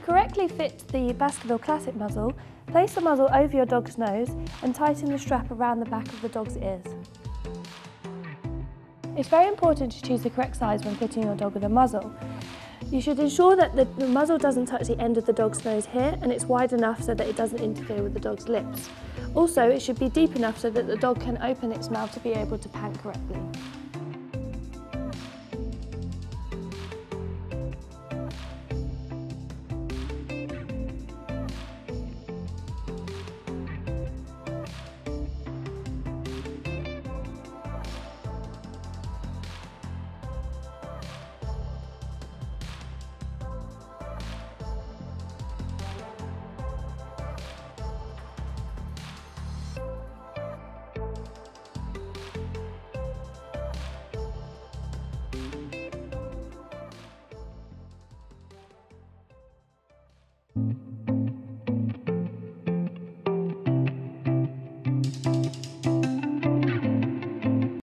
quickly fit the Baskerville Classic muzzle, place the muzzle over your dog's nose and tighten the strap around the back of the dog's ears. It's very important to choose the correct size when fitting your dog with a muzzle. You should ensure that the, the, muzzle doesn't touch the end of the dog's nose here and it's wide enough so that it doesn't interfere with the dog's lips. Also, it should be deep enough so that the dog can open its mouth to be able to pant correctly. Mm-hmm.